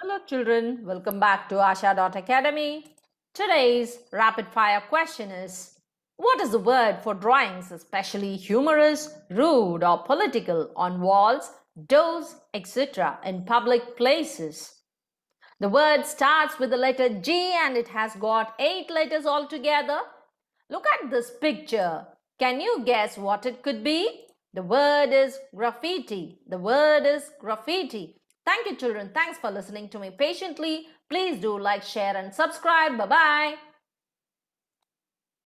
Hello, children. Welcome back to Asha Dot Academy. Today's rapid fire question is What is the word for drawings, especially humorous, rude, or political, on walls, doors, etc., in public places? The word starts with the letter G and it has got eight letters altogether. Look at this picture. Can you guess what it could be? The word is graffiti. The word is graffiti. Thank you, children. Thanks for listening to me patiently. Please do like, share, and subscribe. Bye bye.